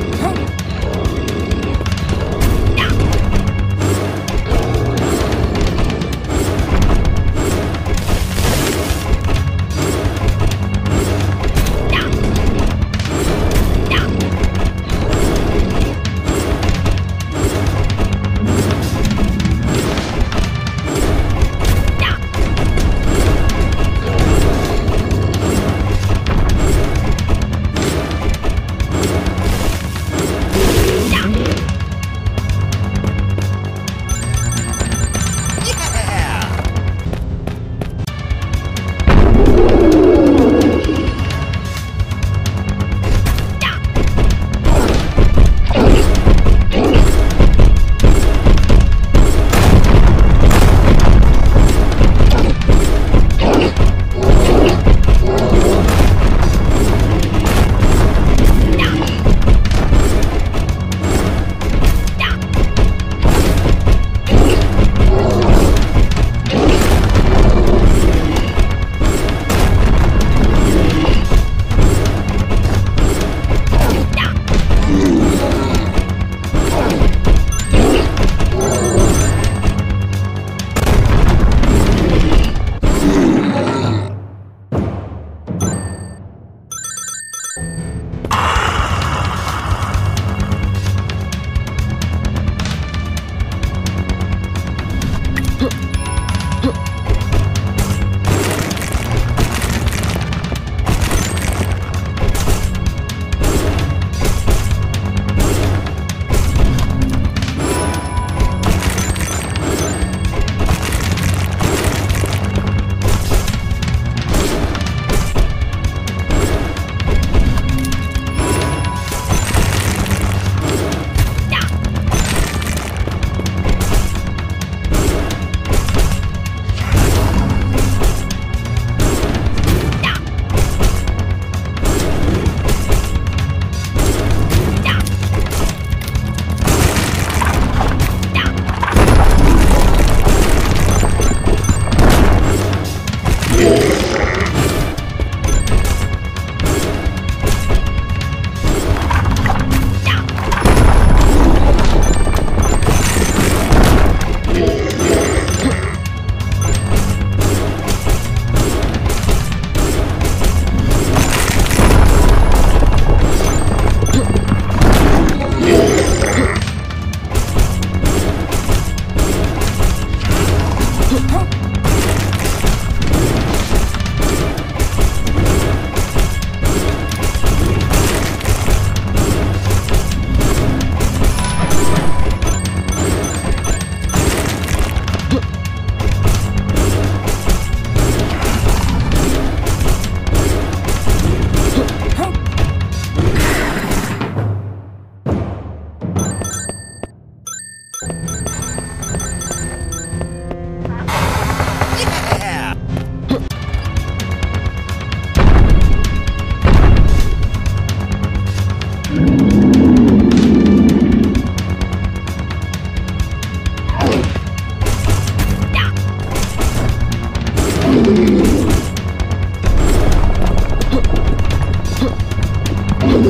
Huh?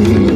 you.